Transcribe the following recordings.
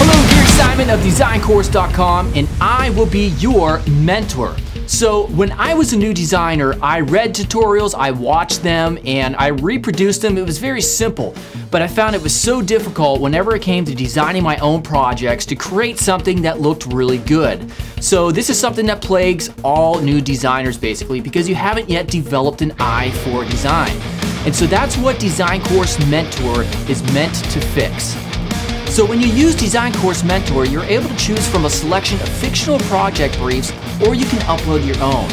Hello, Gary Simon of DesignCourse.com, and I will be your mentor. So, when I was a new designer, I read tutorials, I watched them, and I reproduced them. It was very simple, but I found it was so difficult whenever it came to designing my own projects to create something that looked really good. So, this is something that plagues all new designers basically because you haven't yet developed an eye for design. And so, that's what Design Course Mentor is meant to fix. So when you use Design Course Mentor, you're able to choose from a selection of fictional project briefs, or you can upload your own.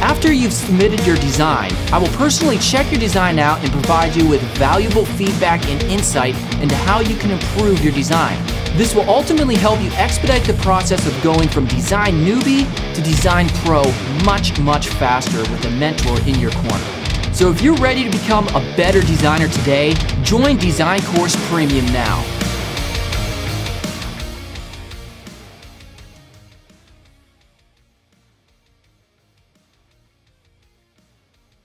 After you've submitted your design, I will personally check your design out and provide you with valuable feedback and insight into how you can improve your design. This will ultimately help you expedite the process of going from design newbie to design pro much, much faster with a mentor in your corner. So if you're ready to become a better designer today, join Design Course Premium now.